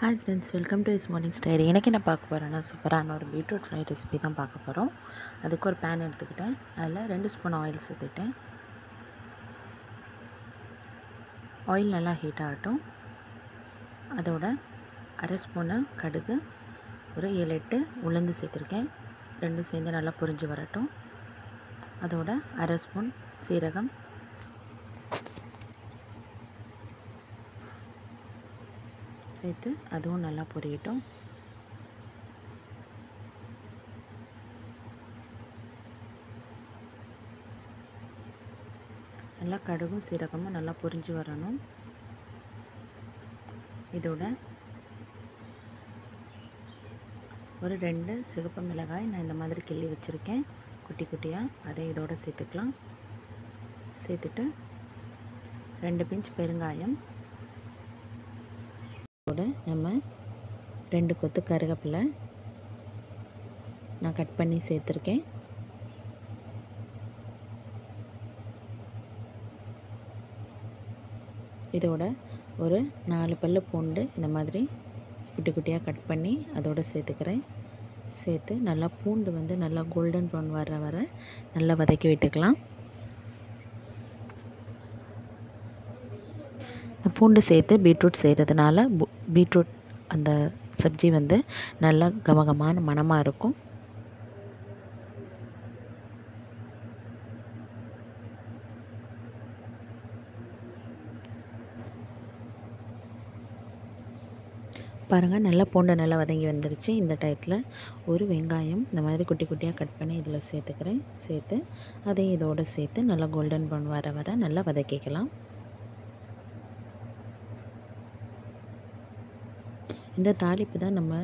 Hi friends welcome to is morning story எனக்கு என்ன பார்க்க போகிறேன்னா சூப்பரான ஒரு பீட்ரூட் ஃப்ரை ரெசிபி தான் பார்க்க போகிறோம் அதுக்கு ஒரு பேன் எடுத்துக்கிட்டேன். அதில் ரெண்டு ஸ்பூன் ஆயில் சேர்த்துட்டேன் ஆயில் நல்லா ஹீட் ஆகட்டும். அதோட அரை ஸ்பூனு கடுகு ஒரு ஏழு எட்டு உளுந்து சேர்த்துருக்கேன். ரெண்டும் சேர்ந்து நல்லா புரிஞ்சு வரட்டும். அதோட அரை ஸ்பூன் சீரகம் சேர்த்து அதுவும் நல்லா பொரியட்டும். நல்லா கடுகும் சீரகமும் நல்லா பொரிஞ்சு வரணும். இதோட ஒரு ரெண்டு சிகப்பு மிளகாய் நான் இந்த மாதிரி கிள்ளி வச்சுருக்கேன். குட்டி குட்டியாக அதை இதோட சேர்த்துக்கலாம். சேர்த்துட்டு ரெண்டு பிஞ்ச் பெருங்காயம். கூட நம்ம ரெண்டு கொத்து கருவேப்பிலை நான் கட் பண்ணி சேர்த்துருக்கேன். இதோட ஒரு நாலு பல்லு பூண்டு இந்த மாதிரி குட்டி குட்டியாக கட் பண்ணி அதோடு சேர்த்துக்கிறேன். சேர்த்து நல்லா பூண்டு வந்து நல்லா கோல்டன் ப்ரௌன் வர வர நல்லா வதக்கி விட்டுக்கலாம். பூண்டு சேர்த்து பீட்ரூட் செய்கிறதுனால பீட்ரூட் அந்த சப்ஜி வந்து நல்லா கமகமான மணமாக இருக்கும். பாருங்கள் நல்லா பூண்டை நல்லா வதங்கி வந்துருச்சு. இந்த டயத்தில் ஒரு வெங்காயம் இந்த மாதிரி குட்டி குட்டியாக கட் பண்ணி இதில் சேர்த்துக்கிறேன். சேர்த்து அதையும் இதோடு சேர்த்து நல்லா கோல்டன் ப்ரௌன் வர வர நல்லா வதக்கிக்கலாம். இந்த தாளிப்பு தான் நம்ம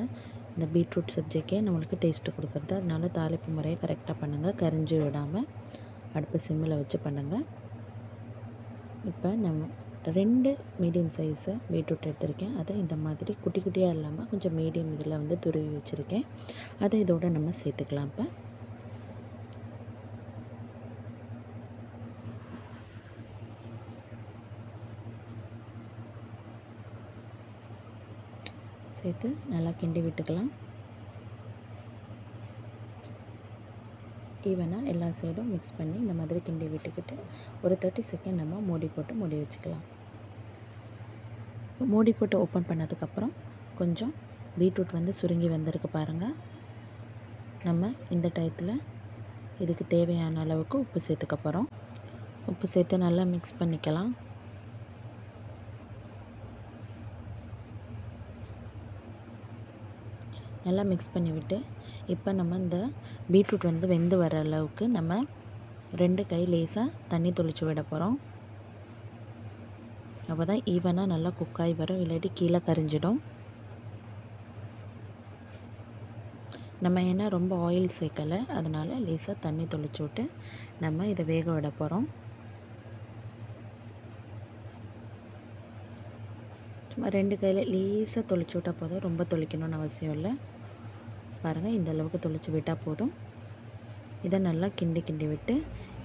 இந்த பீட்ரூட் சப்ஜெக்டே நம்மளுக்கு டேஸ்ட்டு கொடுக்குறது. அதனால தாளிப்பு முறையை கரெக்டாக பண்ணுங்கள் கரிஞ்சு விடாமல் அடுப்பு சிம்மில் வச்சு பண்ணுங்கள் இப்போ நம்ம ரெண்டு மீடியம் சைஸு பீட்ரூட் எடுத்திருக்கேன். அதை இந்த மாதிரி குட்டி குட்டியாக இல்லாமல் கொஞ்சம் மீடியம் இதில் வந்து துருவி வச்சுருக்கேன். அதை இதோட நம்ம சேர்த்துக்கலாம் இப்போ. சேர்த்து நல்லா கிண்டி விட்டுக்கலாம். ஈவனாக எல்லா சைடும் மிக்ஸ் பண்ணி இந்த மாதிரி கிண்டி விட்டுக்கிட்டு ஒரு தேர்ட்டி செகண்ட் நம்ம மூடி போட்டு மூடி வச்சுக்கலாம். மூடி போட்டு ஓப்பன் பண்ணதுக்கப்புறம் கொஞ்சம் பீட்ரூட் வந்து சுருங்கி வந்திருக்கு பாருங்கள் நம்ம இந்த டயத்தில் இதுக்கு தேவையான அளவுக்கு உப்பு சேர்த்துக்க போகிறோம் உப்பு சேர்த்து நல்லா மிக்ஸ் பண்ணிக்கலாம். நல்லா மிக்ஸ் பண்ணிவிட்டு இப்போ நம்ம இந்த பீட்ரூட் வந்து வெந்து வர அளவுக்கு நம்ம ரெண்டு கை லேசாக தண்ணி தொளிச்சு விட போகிறோம் அப்போ தான் ஈவனாக நல்லா குக்காகி வரும் இல்லாட்டி கீழே கரிஞ்சிடும். நம்ம ஏன்னா ரொம்ப ஆயில் சேர்க்கலை அதனால் லேசாக தண்ணி தொளிச்சு விட்டு நம்ம இதை வேக விட போகிறோம் சும்மா ரெண்டு கையில் லேசாக தொளிச்சு விட்டால் போதும். ரொம்ப தொளிக்கணும்னு அவசியம் இல்லை. பாருங்கள் இந்த அளவுக்கு தொளிச்சு விட்டால் போதும். இதை நல்லா கிண்டி கிண்டி விட்டு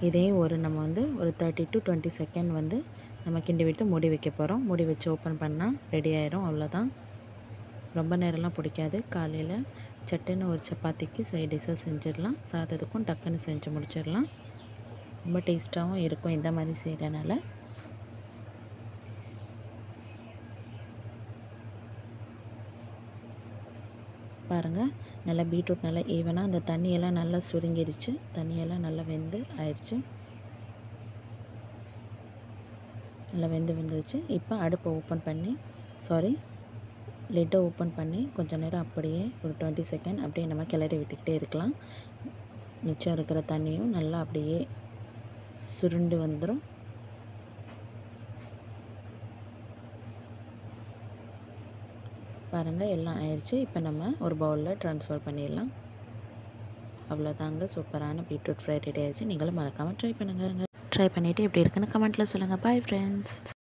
இதையும் ஒரு நம்ம வந்து ஒரு தேர்ட்டி டு டுவெண்ட்டி செகண்ட் வந்து நம்ம கிண்டி விட்டு மூடி வைக்க போகிறோம் மூடி வச்சு ஓப்பன் பண்ணால் ரெடி ஆயிரும். அவ்வளோதான் ரொம்ப நேரம்லாம் பிடிக்காது. காலையில் சட்டுன்னு ஒரு சப்பாத்திக்கு சைட் டிஷ்ஷாக செஞ்சிடலாம். சாதத்துக்கும் டக்குன்னு செஞ்சு முடிச்சிடலாம். ரொம்ப டேஸ்ட்டாகவும் இருக்கும் இந்த மாதிரி செய்கிறனால பாருங்கள் நல்லா பீட்ரூட் நல்லா ஈவனாக அந்த தண்ணியெல்லாம் நல்லா சுருங்கிருச்சு. தண்ணியெல்லாம் நல்லா வெந்து ஆயிடுச்சு நல்லா வெந்து வெந்துருச்சு. இப்போ அடுப்பை ஓப்பன் பண்ணி சாரி லிட்டை ஓப்பன் பண்ணி கொஞ்சம் நேரம் அப்படியே ஒரு டுவெண்ட்டி செகண்ட் அப்படியே நம்ம கிளறி விட்டுக்கிட்டே இருக்கலாம். மிச்சம் இருக்கிற தண்ணியும் நல்லா அப்படியே சுருண்டு வந்துடும் பாருங்கள் எல்லாம் ஆயிடுச்சு இப்போ நம்ம ஒரு பவுலில் ட்ரான்ஸ்ஃபர் பண்ணிடலாம். அவ்வளோதாங்க சூப்பரான பீட்ரூட் ஃப்ரை ரெடி ஆயிடுச்சு நீங்களும் மறக்காமல் ட்ரை பண்ணுங்கள் ட்ரை பண்ணிவிட்டு எப்படி இருக்குன்னு கமெண்ட்டில் சொல்லுங்கள் பாய் ஃப்ரெண்ட்ஸ்